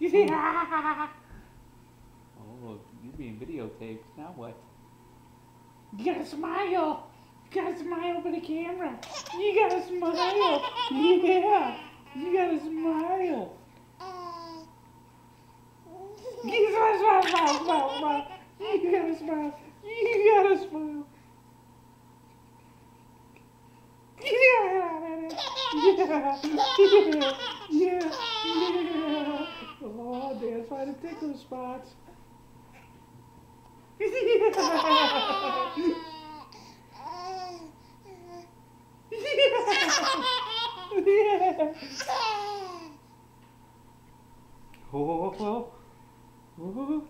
Yeah. Oh, you're being videotaped. Now what? You gotta smile. You gotta smile for the camera. You gotta smile. Yeah. You gotta smile. You gotta smile, smile, smile, smile. You gotta smile. You gotta smile. Yeah. Yeah. Yeah. Oh, dance by the tickle spots. Yeah. Oh, oh, oh.